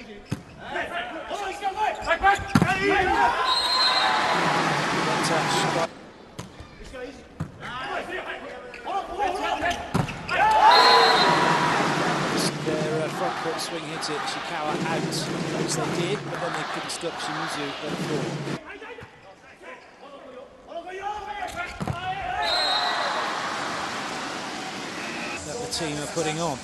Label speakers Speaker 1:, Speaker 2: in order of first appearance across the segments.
Speaker 1: Their uh, front foot swing hit it, Ishikawa out, as they did, but then they couldn't stop Shimizu at floor. That the team are putting on.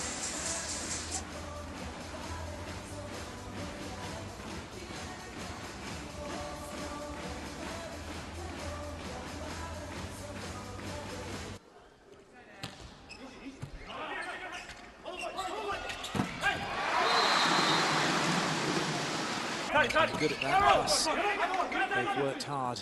Speaker 1: Good at that. Plus, they've worked hard.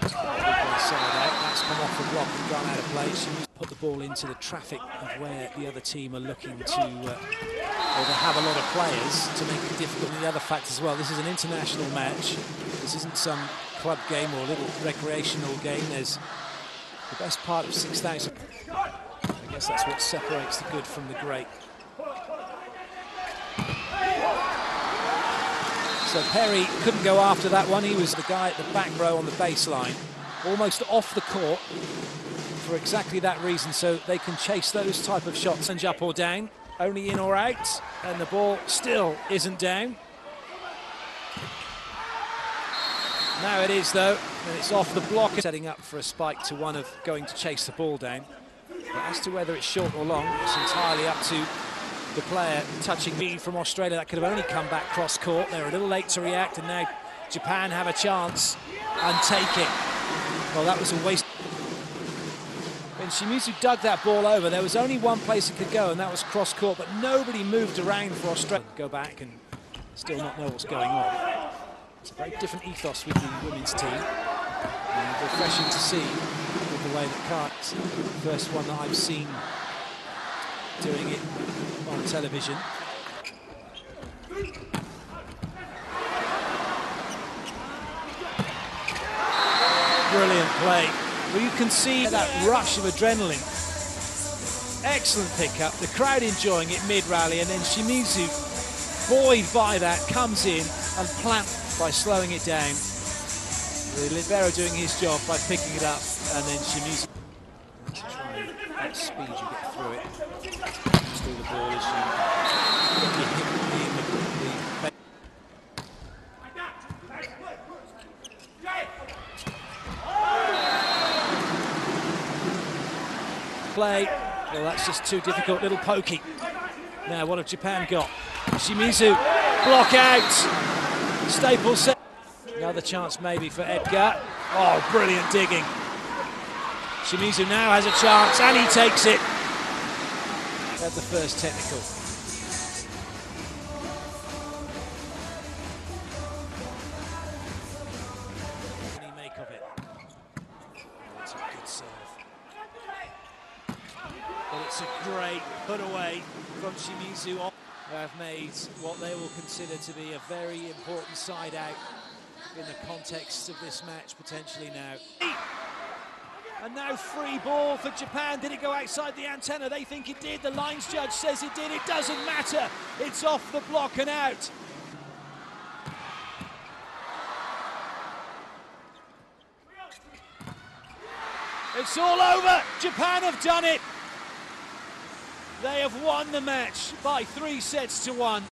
Speaker 1: That's come off the block and gone out of play. She put the ball into the traffic of where the other team are looking to, uh, or they have a lot of players to make it difficult. And the other fact as well, this is an international match. This isn't some club game or little recreational game. There's the best part of 6,000. I guess that's what separates the good from the great. So Perry couldn't go after that one. He was the guy at the back row on the baseline, almost off the court for exactly that reason, so they can chase those type of shots and up or down, only in or out, and the ball still isn't down. Now it is though, and it's off the block, setting up for a spike to one of going to chase the ball down. But as to whether it's short or long, it's entirely up to the player touching me from Australia. That could have only come back cross court. They're a little late to react, and now Japan have a chance and take it. Well, that was a waste. When Shimizu dug that ball over, there was only one place it could go, and that was cross court, but nobody moved around for Australia. To go back and still not know what's going on. It's a very different ethos with the women's team. And refreshing to see with the way that Cart's first one that I've seen doing it on television. Brilliant play. Well, you can see that rush of adrenaline. Excellent pickup. The crowd enjoying it mid-rally, and then Shimizu, buoyed by that, comes in and plant by slowing it down. The libero doing his job by picking it up, and then Shimizu. That speed you get through it through the ball the uh, play. Well, that's just too difficult. Little pokey. Now, what have Japan got? Shimizu, block out. Staples. Another chance maybe for Edgar. Oh, brilliant digging. Shimizu now has a chance, and he takes it at the first technical. What do you make of it? It's a good serve. But it's a great put away from Shimizu. Who have made what they will consider to be a very important side out in the context of this match potentially now. And now free ball for Japan. Did it go outside the antenna? They think it did. The lines judge says it did. It doesn't matter. It's off the block and out. It's all over. Japan have done it. They have won the match by three sets to one.